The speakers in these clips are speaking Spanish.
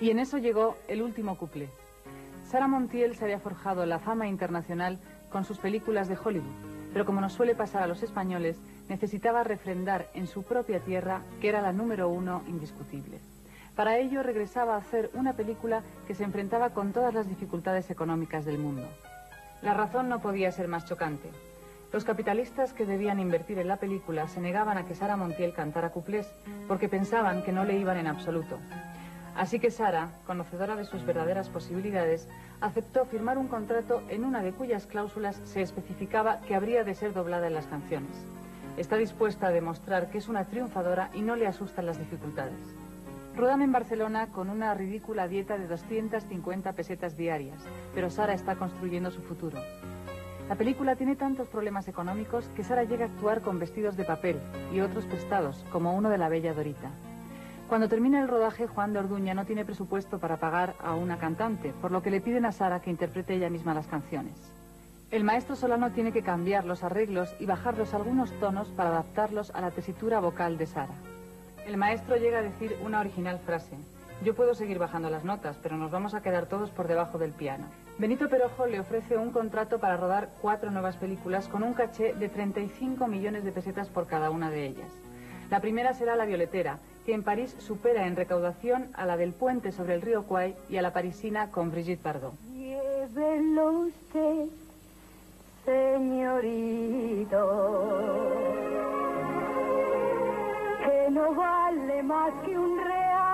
Y en eso llegó el último cuplé. Sara Montiel se había forjado la fama internacional con sus películas de Hollywood, pero como nos suele pasar a los españoles, necesitaba refrendar en su propia tierra que era la número uno indiscutible. Para ello regresaba a hacer una película que se enfrentaba con todas las dificultades económicas del mundo. La razón no podía ser más chocante. Los capitalistas que debían invertir en la película se negaban a que Sara Montiel cantara cuplés porque pensaban que no le iban en absoluto. Así que Sara, conocedora de sus verdaderas posibilidades, aceptó firmar un contrato en una de cuyas cláusulas se especificaba que habría de ser doblada en las canciones. Está dispuesta a demostrar que es una triunfadora y no le asustan las dificultades. Rodan en Barcelona con una ridícula dieta de 250 pesetas diarias, pero Sara está construyendo su futuro. La película tiene tantos problemas económicos que Sara llega a actuar con vestidos de papel y otros prestados, como uno de la bella Dorita. Cuando termina el rodaje, Juan de Orduña no tiene presupuesto para pagar a una cantante, por lo que le piden a Sara que interprete ella misma las canciones. El maestro Solano tiene que cambiar los arreglos y bajarlos algunos tonos para adaptarlos a la tesitura vocal de Sara. El maestro llega a decir una original frase. Yo puedo seguir bajando las notas, pero nos vamos a quedar todos por debajo del piano. Benito Perojo le ofrece un contrato para rodar cuatro nuevas películas con un caché de 35 millones de pesetas por cada una de ellas. La primera será La Violetera, que en París supera en recaudación a la del puente sobre el río Kwai y a la parisina con Brigitte Bardot. Señorito, más que un real.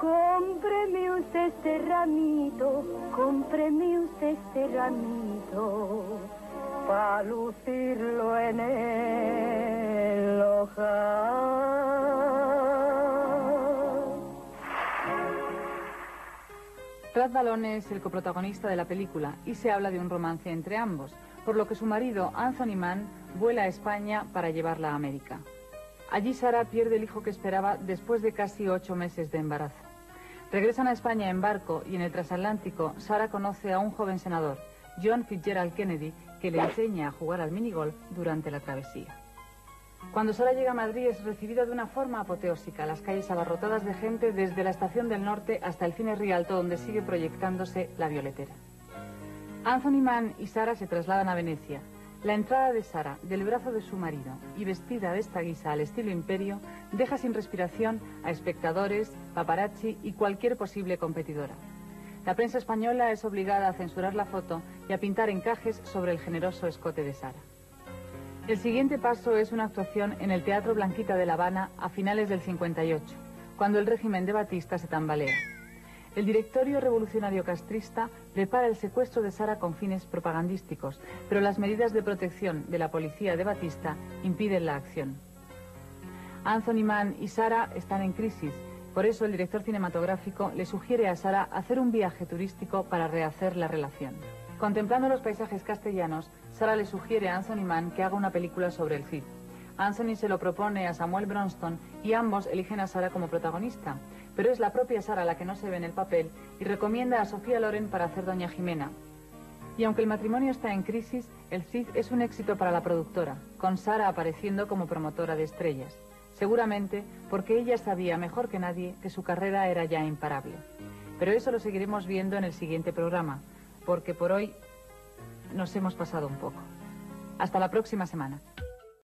Cómpreme usted este ramito, cómpreme usted este ramito, para lucirlo en el ojal. Brad Ballone es el coprotagonista de la película y se habla de un romance entre ambos, por lo que su marido, Anthony Mann, vuela a España para llevarla a América. Allí Sara pierde el hijo que esperaba después de casi ocho meses de embarazo. Regresan a España en barco y en el transatlántico Sara conoce a un joven senador, John Fitzgerald Kennedy, que le enseña a jugar al minigolf durante la travesía. Cuando Sara llega a Madrid es recibida de una forma apoteósica, las calles abarrotadas de gente desde la estación del norte hasta el cine Rialto donde sigue proyectándose La Violetera. Anthony Mann y Sara se trasladan a Venecia. La entrada de Sara del brazo de su marido y vestida de esta guisa al estilo imperio deja sin respiración a espectadores, paparazzi y cualquier posible competidora. La prensa española es obligada a censurar la foto y a pintar encajes sobre el generoso escote de Sara. El siguiente paso es una actuación en el Teatro Blanquita de La Habana a finales del 58, cuando el régimen de Batista se tambalea. El directorio revolucionario castrista prepara el secuestro de Sara con fines propagandísticos, pero las medidas de protección de la policía de Batista impiden la acción. Anthony Mann y Sara están en crisis, por eso el director cinematográfico le sugiere a Sara hacer un viaje turístico para rehacer la relación. Contemplando los paisajes castellanos, Sara le sugiere a Anthony Mann que haga una película sobre el Cid. Anthony se lo propone a Samuel Bronston y ambos eligen a Sara como protagonista, pero es la propia Sara la que no se ve en el papel y recomienda a Sofía Loren para hacer Doña Jimena. Y aunque el matrimonio está en crisis, el Cid es un éxito para la productora, con Sara apareciendo como promotora de estrellas. Seguramente porque ella sabía mejor que nadie que su carrera era ya imparable. Pero eso lo seguiremos viendo en el siguiente programa, porque por hoy nos hemos pasado un poco. Hasta la próxima semana.